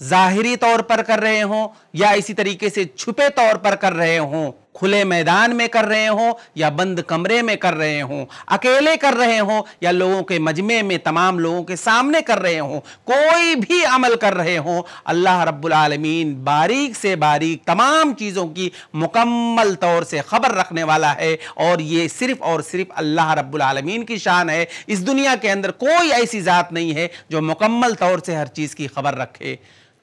ज़ाहिरी तौर पर कर रहे हों या इसी तरीके से छुपे तौर पर कर रहे हों, खुले मैदान में कर रहे हों या बंद कमरे में कर रहे हों, अकेले कर रहे हों या लोगों के मजमे में, तमाम लोगों के सामने कर रहे हों, कोई भी अमल कर रहे हों, अल्लाह रब्बुल बारीक से बारीक तमाम चीज़ों की मुकम्मल तौर से खबर रखने वाला है और ये सिर्फ़ और सिर्फ़ अल्लाह रब्बुल की शान है। इस दुनिया के अंदर कोई ऐसी ज़ात नहीं है जो मुकम्मल तौर से हर चीज़ की खबर रखे।